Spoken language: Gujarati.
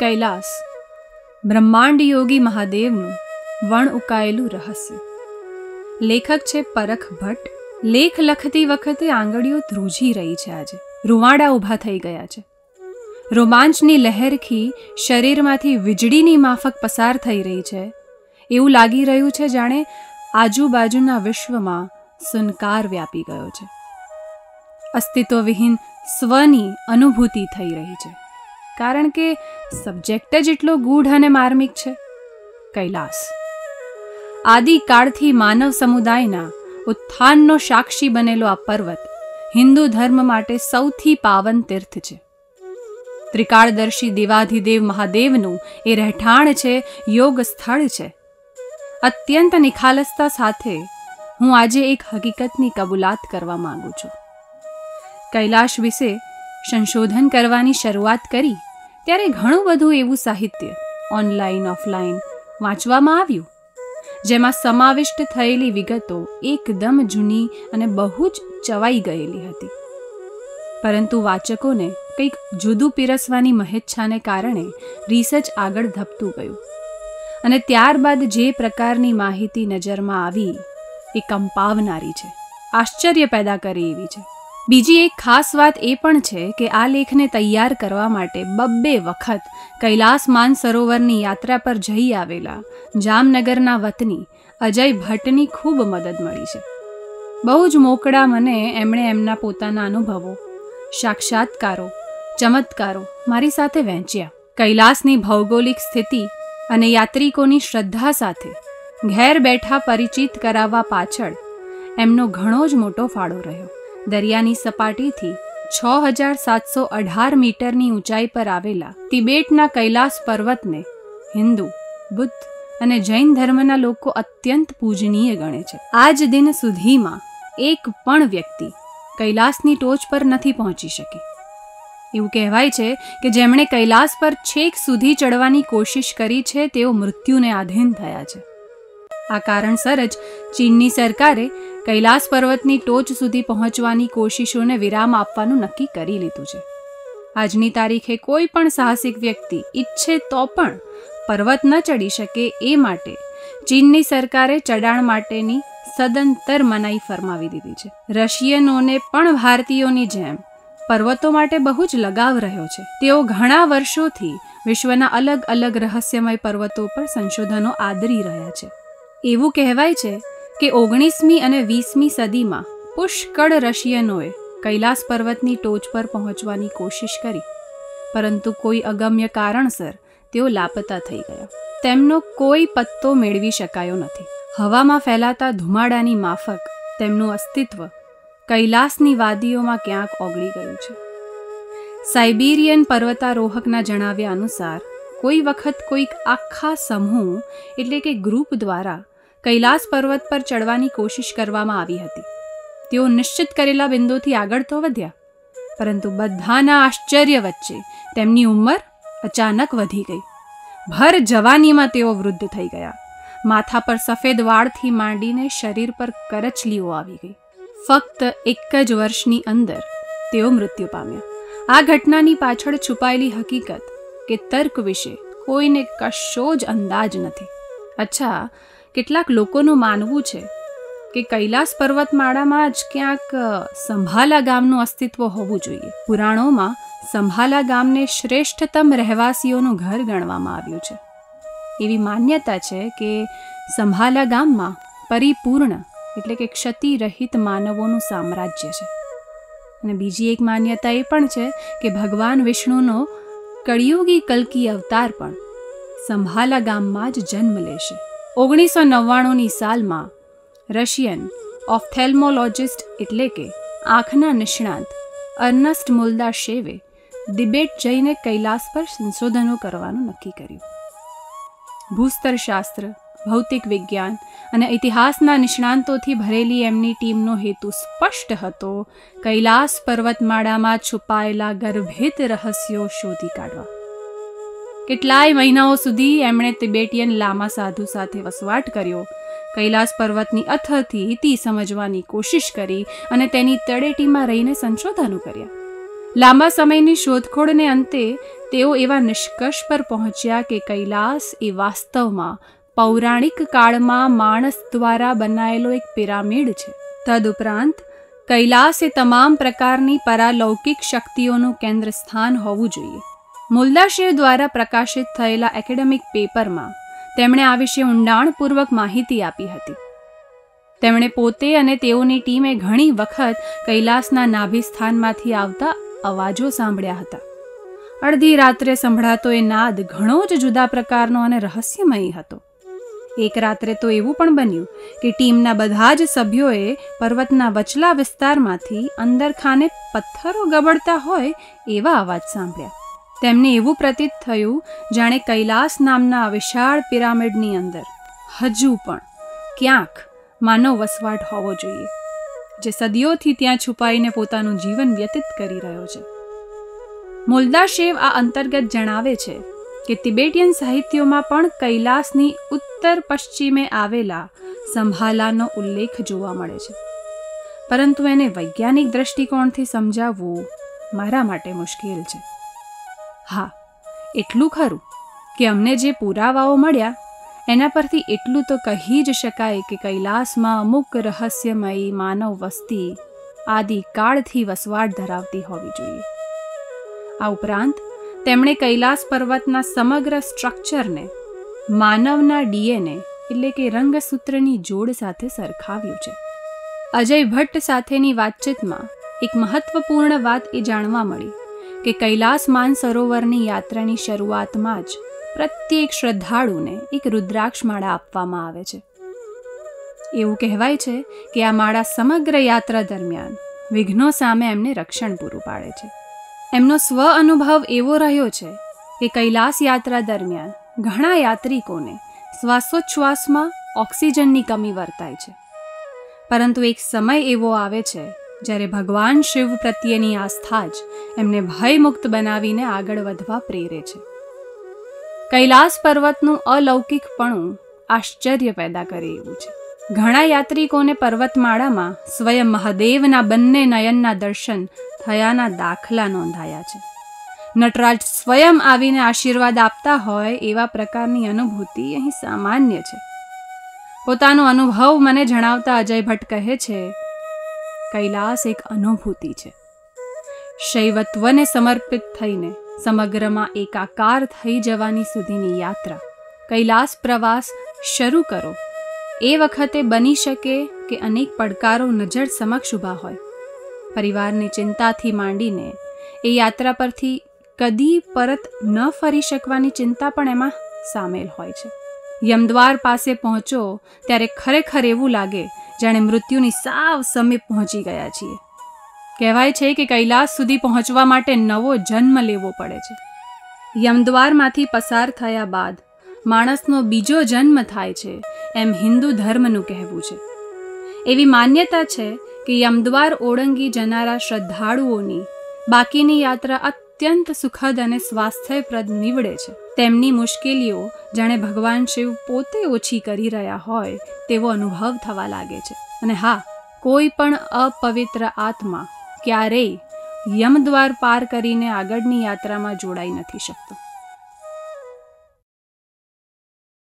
કૈલાસ, બ્રહ્માંડ યોગી મહાદેવનું વણ ઉકાયેલું રહસ્ય. લેખક છે પરખ ભટ્ટ. લેખ લખતી વખતે આંગળીઓ ધ્રુજી રહી છે આજે. રૂવાડા ઊભા થઈ ગયા છે. રોમાંચની લહેરખી શરીરમાંથી વીજળીની માફક પસાર થઈ રહી છે. એવું લાગી રહ્યું છે જાણે આજુબાજુના વિશ્વમાં સુનકાર વ્યાપી ગયો છે. અસ્તિત્વવિહીન સ્વની અનુભૂતિ થઈ રહી છે. કારણ કે સબ્જેક્ટ જ એટલો ગૂઢ અને માર્મિક છે. કૈલાસ. આદિકાળથી માનવ સમુદાયના ઉત્થાનનો સાક્ષી બનેલો આ પર્વત હિન્દુ ધર્મ માટે સૌથી પાવન તીર્થ છે. ત્રિકાળદર્શી દેવાધિદેવ મહાદેવનું એ રહેઠાણ છે, યોગ સ્થળ છે. અત્યંત નિખાલસતા સાથે હું આજે એક હકીકતની કબૂલાત કરવા માંગુ છું. કૈલાશ વિશે સંશોધન કરવાની શરૂઆત કરી. ત્યારે ઘણું બધું એવું સાહિત્ય ઓનલાઈન ઓફલાઈન વાંચવામાં આવ્યું. જેમાં સમાવિષ્ટ થયેલી વિગતો એકદમ જૂની અને બહુ જ ચવાઈ ગયેલી હતી. પરંતુ વાચકોને કંઈક જુદું પીરસવાની મહેચ્છાને કારણે રિસર્ચ આગળ ધપતું ગયું. અને ત્યારબાદ જે પ્રકારની માહિતી નજરમાં આવી, એ કંપાવનારી છે. આશ્ચર્ય પેદા કરે એવી છે. બીજી એક ખાસ વાત એ પણ છે કે આ લેખને તૈયાર કરવા માટે બબ્બે વખત કૈલાસ માનસરોવરની યાત્રા પર જઈ આવેલા જામનગરના વતની અજય ભટ્ટની ખૂબ મદદ મળી છે. બહુ જ મોકળા મને એમણે એમના પોતાના અનુભવો, સાક્ષાત્કારો, ચમત્કારો મારી સાથે વહેંચ્યા. કૈલાસની ભૌગોલિક સ્થિતિ અને યાત્રિકોની શ્રદ્ધા સાથે ઘેર બેઠા પરિચિત કરાવવા પાછળ એમનો ઘણો જ મોટો ફાળો રહ્યો. દરિયાની સપાટીથી છ હજાર સાતસો અઢાર મીટરની ઊંચાઈ પર આવેલા તિબેટના કૈલાસ પર્વતને હિન્દુ, બુદ્ધ અને જૈન ધર્મના લોકો અત્યંત પૂજનીય ગણે છે. આજ દિન સુધીમાં એક પણ વ્યક્તિ કૈલાસની ટોચ પર નથી પહોંચી શકી. એવું કહેવાય છે કે જેમણે કૈલાસ પર છેક સુધી ચડવાની કોશિશ કરી છે, તેઓ મૃત્યુને આધીન થયા છે. આ કારણસર જ ચીનની સરકારે કૈલાસ પર્વતની ટોચ સુધી પહોંચવાની કોશિશોને વિરામ આપવાનું નક્કી કરી લીધું છે. આજની તારીખે કોઈ પણ સાહસિક વ્યક્તિ ઈચ્છે તો પણ પર્વત ન ચડી શકે એ માટે ચીનની સરકારે ચડાણ માટેની સદંતર મનાઈ ફરમાવી દીધી છે. રશિયનોને પણ ભારતીયોની જેમ પર્વતો માટે બહુ જ લગાવ રહ્યો છે. તેઓ ઘણા વર્ષોથી વિશ્વના અલગ અલગ રહસ્યમય પર્વતો પર સંશોધનો આદરી રહ્યા છે. એવું કહેવાય છે કે ઓગણીસમી અને વીસમી સદીમાં પુષ્કળ રશિયનોએ કૈલાસ પર્વતની ટોચ પર પહોંચવાની કોશિશ કરી. પરંતુ કોઈ અગમ્ય કારણસર તેઓ લાપતા થઈ ગયા. તેમનો કોઈ પત્તો મેળવી શકાયો નથી. હવામાં ફેલાતા ધુમાડાની માફક તેમનું અસ્તિત્વ કૈલાસની વાદીઓમાં ક્યાંક ઓગળી ગયું છે. સાઇબિરિયન પર્વતારોહકના જણાવ્યા અનુસાર કોઈ વખત કોઈક આખા સમૂહ, એટલે કે ગ્રુપ દ્વારા કૈલાસ પર્વત પર ચડવાની કોશિશ કરવામાં આવી હતી. તેઓ નિશ્ચિત કરેલા બિંદુથી આગળ તો વધ્યા, પરંતુ બધાના આશ્ચર્ય વચ્ચે તેમની ઉંમર અચાનક વધી ગઈ. ભર જવાનીમાં તેઓ વૃદ્ધ થઈ ગયા. માથા પર સફેદ વાળથી માંડીને શરીર પર કરચલીઓ આવી ગઈ. ફક્ત એક જ વર્ષની અંદર તેઓ મૃત્યુ પામ્યા. આ ઘટનાની પાછળ છુપાયેલી હકીકત કે તર્ક વિશે કોઈને કશો જ અંદાજ નથી. અચ્છા, કેટલાક લોકોનું માનવું છે કે કૈલાસ પર્વતમાળામાં જ ક્યાંક સંભાલા ગામનું અસ્તિત્વ હોવું જોઈએ. પુરાણોમાં સંભાલા ગામને શ્રેષ્ઠતમ રહેવાસીઓનું ઘર ગણવામાં આવ્યું છે. એવી માન્યતા છે કે સંભાલા ગામમાં પરિપૂર્ણ એટલે કે ક્ષતિરહિત માનવોનું સામ્રાજ્ય છે. અને બીજી એક માન્યતા એ પણ છે કે ભગવાન વિષ્ણુનો કળિયુગી કલ્કી અવતાર પણ સંભાલા ગામમાં જ જન્મ લેશે. ઓગણીસો નવ્વાણુંની સાલમાં રશિયન ઓફથેલ્મોલોજિસ્ટ એટલે કે આંખના નિષ્ણાંત અર્નસ્ટ મુલ્દા શેવે દિબેટ જઈને કૈલાસ પર સંશોધનો કરવાનું નક્કી કર્યું. ભૂસ્તરશાસ્ત્ર ભૌતિક વિજ્ઞાન અને ઇતિહાસના નિષ્ણાંતોથી ભરેલી એમની ટીમનો હેતુ સ્પષ્ટ હતો. કૈલાસ પર્વતમાળામાં છુપાયેલા ગર્ભિત રહસ્યો શોધી કાઢવા. કેટલાય મહિનાઓ સુધી એમણે તિબેટિયન લામા સાધુ સાથે વસવાટ કર્યો. કૈલાસ પર્વતની અથથી ઇતિ સમજવાની કોશિશ કરી અને તેની તળેટીમાં રહીને સંશોધનો કર્યા. લાંબા સમયની શોધખોળને અંતે તેઓ એવા નિષ્કર્ષ પર પહોંચ્યા કે કૈલાસ એ વાસ્તવમાં પૌરાણિક કાળમાં માણસ દ્વારા બનાયેલો એક પિરામિડ છે. તદુપરાંત, કૈલાસ એ તમામ પ્રકારની પરાલૌકિક શક્તિઓનું કેન્દ્ર સ્થાન હોવું જોઈએ. મુલ્દાશેવ દ્વારા પ્રકાશિત થયેલા એકેડેમિક પેપરમાં તેમણે આ વિશે ઊંડાણપૂર્વક માહિતી આપી હતી. તેમણે પોતે અને તેઓની ટીમે ઘણી વખત કૈલાસના નાભિસ્થાનમાંથી આવતા અવાજો સાંભળ્યા હતા. અડધી રાત્રે સંભળાતો એ નાદ ઘણો જ જુદા પ્રકારનો અને રહસ્યમય હતો. એક રાત્રે તો એવું પણ બન્યું કે ટીમના બધા જ સભ્યોએ પર્વતના વચલા વિસ્તારમાંથી અંદર ખાને પથ્થરો ગબડતા હોય એવા અવાજ સાંભળ્યા. તેમને એવું પ્રતીત થયું, જાણે કૈલાસ નામના વિશાળ પિરામિડની અંદર. હજુ પણ, ક્યાંક, માનવ વસવાટ હોવો જોઈએ, જે સદીઓથી ત્યાં છુપાઈને પોતાનું જીવન વ્યતીત કરી રહ્યો છે. મુલ્દાશેવ આ અંતર્ગત જણાવે છે કે તિબેટિયન સાહિત્યોમાં પણ કૈલાસની ઉત્તર પશ્ચિમે આવેલા સંભાલાનો ઉલ્લેખ જોવા મળે છે. પરંતુ એને વૈજ્ઞાનિક દ્રષ્ટિકોણથી સમજાવવું મારા માટે મુશ્કેલ છે. હા, એટલું ખરું કે અમને જે પુરાવાઓ મળ્યા, એના પરથી એટલું તો કહી જ શકાય કે કૈલાસમાં અમુક રહસ્યમયી માનવ વસ્તી આદિ કાળથી વસવાટ ધરાવતી હોવી જોઈએ. આ ઉપરાંત તેમણે કૈલાસ પર્વતના સમગ્ર સ્ટ્રક્ચરને માનવના ડીએનએ એટલે કે રંગસૂત્રની જોડ સાથે સરખાવ્યું છે. અજય ભટ્ટ સાથેની વાતચીતમાં એક મહત્વપૂર્ણ વાત એ જાણવા મળી કે કૈલાસ માનસરોવરની યાત્રાની શરૂઆતમાં જ પ્રત્યેક શ્રદ્ધાળુને એક રુદ્રાક્ષ માળા આપવામાં આવે છે. એવું કહેવાય છે કે આ માળા સમગ્ર યાત્રા દરમિયાન વિઘ્નો સામે એમને રક્ષણ પૂરું પાડે છે. એમનો સ્વ અનુભવ એવો રહ્યો છે કે કૈલાસ યાત્રા દરમિયાન ઘણા યાત્રિકોને શ્વાસોચ્છ્વાસમાં ઓક્સિજનની કમી વર્તાય છે. પરંતુ એક સમય એવો આવે છે જ્યારે ભગવાન શિવ પ્રત્યેની આસ્થા જ એમને ભયમુક્ત બનાવીને આગળ વધવા પ્રેરે છે. કૈલાસ પર્વતનું અલૌકિકપણું આશ્ચર્ય પેદા કરે એવું છે. ઘણા યાત્રિકોને પર્વતમાળામાં સ્વયં મહાદેવના બંને નયનના દર્શન થયાના દાખલા નોંધાયા છે. નટરાજ સ્વયં આવીને આશીર્વાદ આપતા હોય એવા પ્રકારની અનુભૂતિ અહીં સામાન્ય છે. પોતાનો અનુભવ મને જણાવતા અજય ભટ્ટ કહે છે, કૈલાસ એક અનુભૂતિ છે. શૈવત્વને સમર્પિત થઈને સમગ્રમાં એકાકાર થઈ જવાની સુધીની યાત્રા. કૈલાસ પ્રવાસ શરૂ કરો. એ વખતે બની શકે કે અનેક પડકારો નજર સમક્ષ ઊભા હોય. પરિવારની ચિંતાથી માંડીને એ યાત્રા પરથી કદી પરત ન ફરી શકવાની ચિંતા પણ એમાં સામેલ હોય છે. યમદ્વાર પાસે પહોંચો ત્યારે ખરેખર એવું લાગે જાણે મૃત્યુની સાવ સમીપ પહોંચી ગયા છીએ. કહેવાય છે કે કૈલાસ સુધી પહોંચવા માટે નવો જન્મ લેવો પડે છે. યમદ્વારમાંથી પસાર થયા બાદ માણસનો બીજો જન્મ થાય છે એમ હિન્દુ ધર્મનું કહેવું છે. એવી માન્યતા છે કે યમદ્વાર ઓળંગી જનારા શ્રદ્ધાળુઓની બાકીની યાત્રા અત્યંત સુખદ અને સ્વાસ્થ્યપ્રદ નીવડે છે. તેમની મુશ્કેલીઓ જાણે ભગવાન શિવ પોતે ઓછી કરી રહ્યા હોય તેવો અનુભવ થવા લાગે છે. અને હા, કોઈ પણ અપવિત્ર આત્મા ક્યારેય યમદ્વાર પાર કરીને આગળની યાત્રામાં જોડાઈ નથી શકતો.